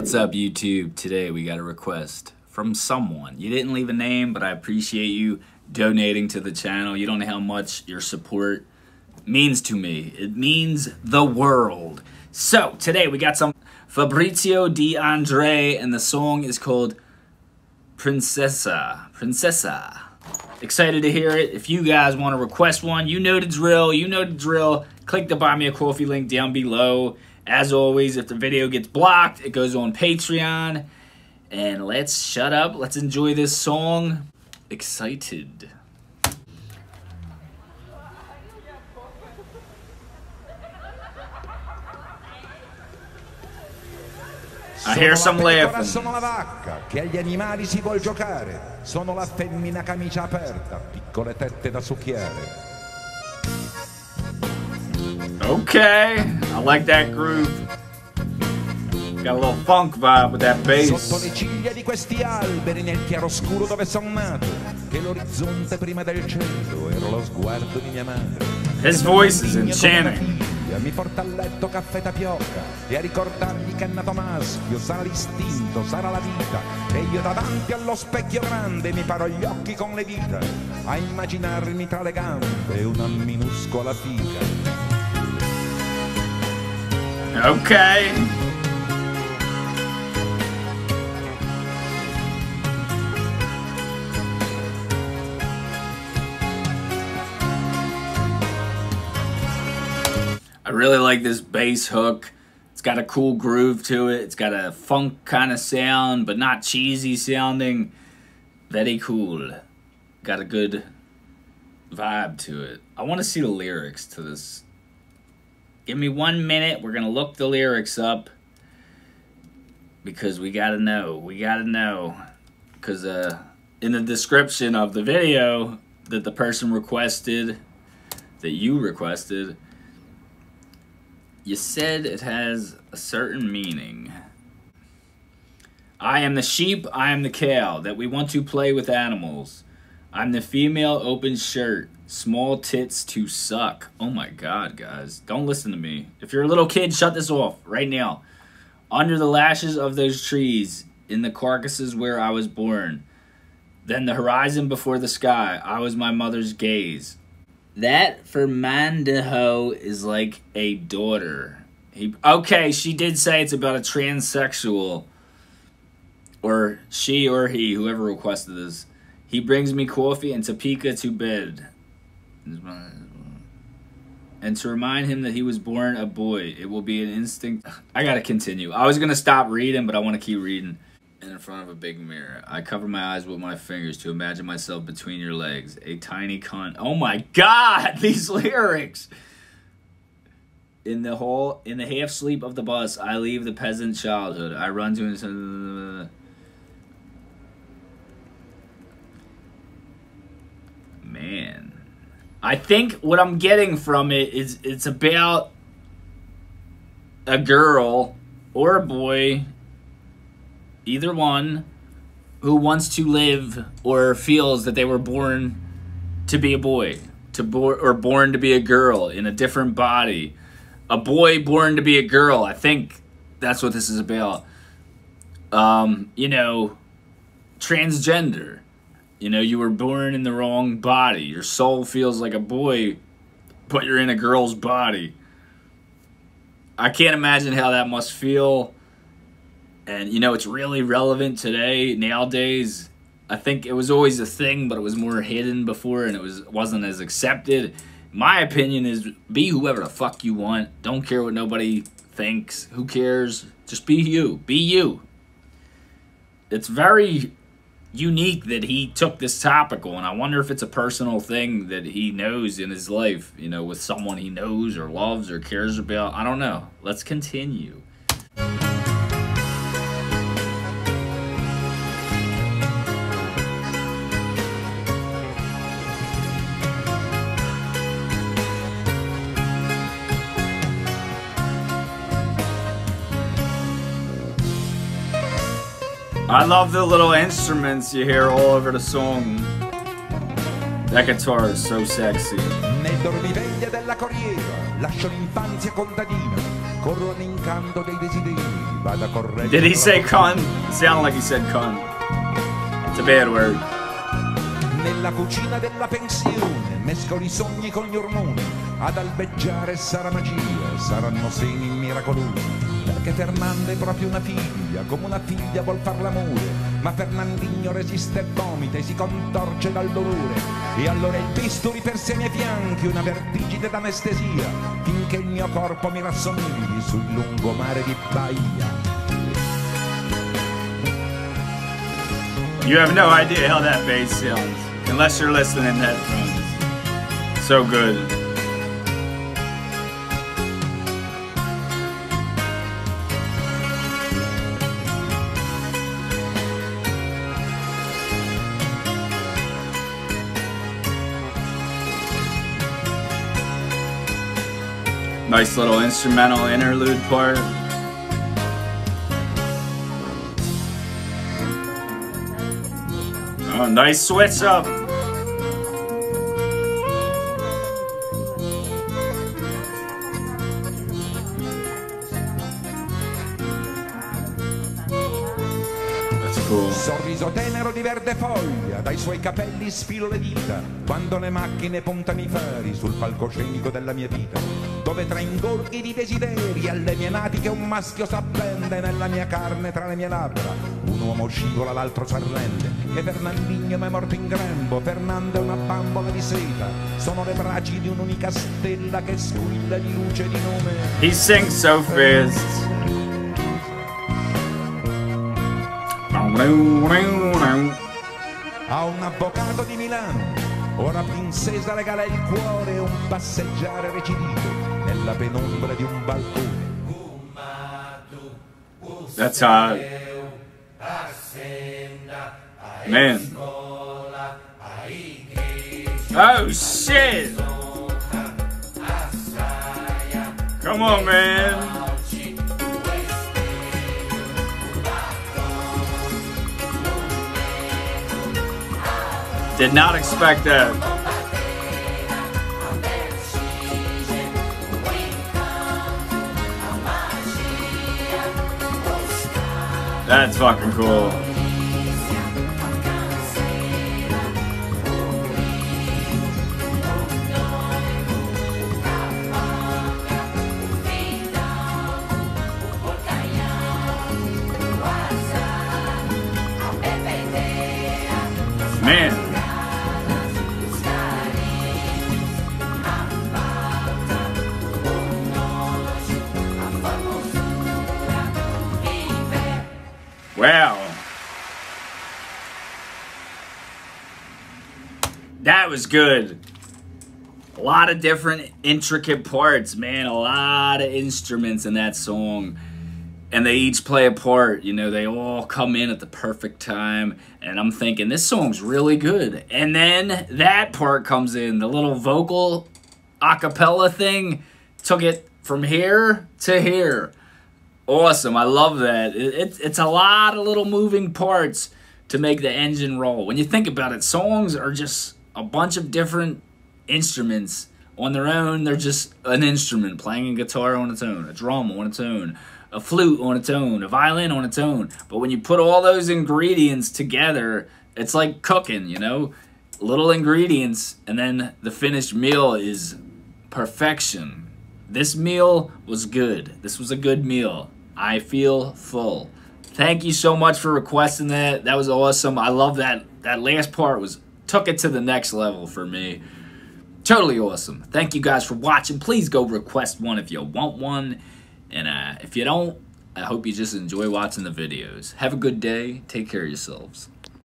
What's up, YouTube? Today we got a request from someone. You didn't leave a name, but I appreciate you donating to the channel. You don't know how much your support means to me. It means the world. So, today we got some Fabrizio De André, and the song is called Princesa. Princesa. Excited to hear it. If you guys want to request one, you know the drill. You know the drill. Click the Buy Me a Coffee link down below. As always, if the video gets blocked, it goes on Patreon. And let's shut up. Let's enjoy this song. Excited. I hear some laughing. Sono la vacca che agli animali si vuol giocare. Sono la femmina camicia aperta, piccole tette da succhiare. Okay, I like that groove. Got a little funk vibe with that Sotto bass. le ciglia di questi alberi, nel chiaroscuro dove son nato, che l'orizzonte prima del cielo era lo sguardo di mia madre. His voice is enchanting. Mi porta a letto caffè tapioca e a ricordargli che è nato maschio, sarà l'istinto, sarà la vita. E io davanti allo specchio grande mi paro gli occhi con le dita, a immaginarmi tra le gambe una minuscola figa. Okay. I really like this bass hook. It's got a cool groove to it. It's got a funk kind of sound, but not cheesy sounding. Very cool. Got a good vibe to it. I want to see the lyrics to this Give me one minute. We're going to look the lyrics up because we got to know. We got to know. Because uh, in the description of the video that the person requested, that you requested, you said it has a certain meaning. I am the sheep, I am the cow, that we want to play with animals. I'm the female open shirt, small tits to suck. Oh my god, guys. Don't listen to me. If you're a little kid, shut this off right now. Under the lashes of those trees, in the carcasses where I was born. Then the horizon before the sky, I was my mother's gaze. That for Mandaho is like a daughter. He okay, she did say it's about a transsexual or she or he, whoever requested this. He brings me coffee and tapioca to bed. And to remind him that he was born a boy, it will be an instinct. I gotta continue. I was gonna stop reading, but I wanna keep reading. In front of a big mirror, I cover my eyes with my fingers to imagine myself between your legs. A tiny cunt. Oh my god, these lyrics! In the hole, in the half sleep of the bus, I leave the peasant childhood. I run to. Man. I think what I'm getting from it is it's about a girl or a boy, either one, who wants to live or feels that they were born to be a boy, to bo- or born to be a girl in a different body. A boy born to be a girl. I think that's what this is about. Um, you know, transgender. You know, you were born in the wrong body. Your soul feels like a boy, but you're in a girl's body. I can't imagine how that must feel. And, you know, it's really relevant today, nowadays. I think it was always a thing, but it was more hidden before and it was, wasn't as accepted. My opinion is be whoever the fuck you want. Don't care what nobody thinks. Who cares? Just be you. Be you. It's very unique that he took this topical and i wonder if it's a personal thing that he knows in his life you know with someone he knows or loves or cares about. I don't know. Let's continue I love the little instruments you hear all over the song. That guitar is so sexy. Nel dormiveglia della corriera lascio l'infanzia contadina corro l'incanto dei desideri, vado a correggere. Did he say con? It sounded like he said con. It's a bad word. Nella cucina della pensione mescolo i sogni con gli ormoni, ad albeggiare sarà magia, saranno semi miracolosi. Perché Fernanda è proprio una figlia, come una figlia vuol far l'amore, ma Fernandinho resiste e vomita e si contorce dal dolore. E allora il bisturi per sé miei fianchi, una vertigine d'anestesia, finché il mio corpo mi rassomigli sul lungomare di Bahia. You have no idea how that bass sounds. Unless you're listening in headphones. So good. Nice little instrumental interlude part. Oh, nice switch up. Sorriso tenero di verde foglia, dai suoi capelli sfilo le dita, quando le macchine puntano i fari sul palcoscenico della mia vita, dove tra ingorghi di desideri alle mie natiche un maschio s'appende nella mia carne tra le mie labbra, un uomo scivola, l'altro s'arrende, e Fernandinho m'è morto in grembo, Fernando è una bambola di seta, sono le braccia di un'unica stella che squilla di luce di nome. He sings so fast. a un avvocato di Milano. Ora princesa regala il cuore e un passeggiare recidito nella penombra di un balcone. That's hot. Man. Oh shit! Come on, man. Did not expect that. That's fucking cool. Wow. That was good. A lot of different intricate parts, man. A lot of instruments in that song. And they each play a part. You know, they all come in at the perfect time. And I'm thinking, this song's really good. And then that part comes in. The little vocal a cappella thing took it from here to here awesome. I love that. It, it, it's a lot of little moving parts to make the engine roll. When you think about it, songs are just a bunch of different instruments on their own. They're just an instrument playing a guitar on its own, a drum on its own, a flute on its own, a violin on its own. But when you put all those ingredients together, it's like cooking, you know? Little ingredients, and then the finished meal is perfection. This meal was good. This was a good meal. I feel full. Thank you so much for requesting that. That was awesome. I love that. That last part was took it to the next level for me. Totally awesome. Thank you guys for watching. Please go request one if you want one. And uh, if you don't, I hope you just enjoy watching the videos. Have a good day. Take care of yourselves.